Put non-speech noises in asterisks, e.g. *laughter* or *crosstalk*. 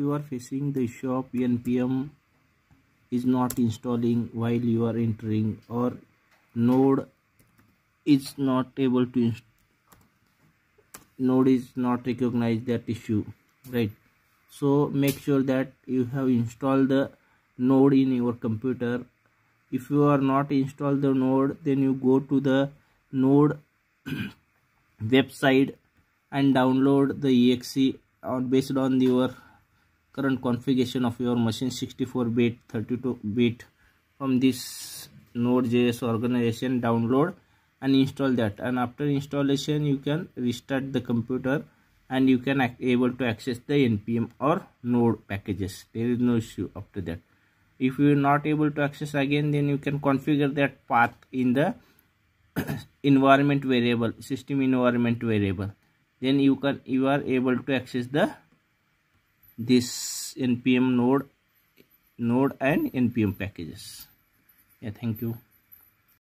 you are facing the issue of npm is not installing while you are entering or node is not able to node is not recognize that issue right? So make sure that you have installed the node in your computer. If you are not installed the node then you go to the node *clears throat* website and download the exe on based on your current configuration of your machine 64 bit 32 bit. From this node.js organization download and install that. And after installation you can restart the computer and you can able to access the npm or node packages. There is no issue after that. If you are not able to access again then you can configure that path in the *coughs* environment variable system environment variable. Then you can you are able to access the this npm node node and npm packages. Yeah thank you